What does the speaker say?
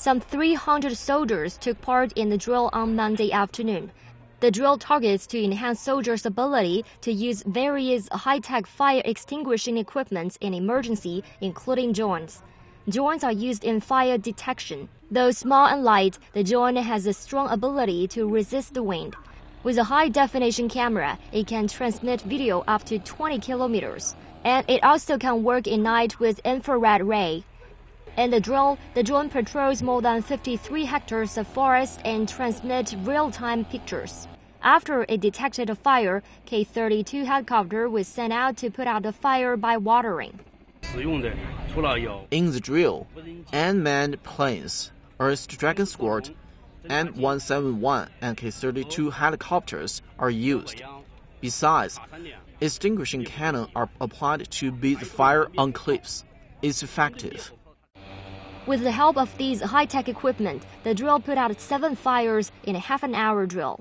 Some 300 soldiers took part in the drill on Monday afternoon. The drill targets to enhance soldiers' ability to use various high-tech fire extinguishing equipment in emergency, including drones. Drones are used in fire detection. Though small and light, the drone has a strong ability to resist the wind. With a high-definition camera, it can transmit video up to 20 kilometers. And it also can work in night with infrared ray. In the drill, the drone patrols more than 53 hectares of forest and transmits real-time pictures. After it detected a fire, K-32 helicopter was sent out to put out the fire by watering. In the drill, unmanned planes, Earth Dragon Squad, M171 and K-32 helicopters are used. Besides, extinguishing cannon are applied to beat the fire on cliffs. It's effective. With the help of these high-tech equipment, the drill put out seven fires in a half an hour drill.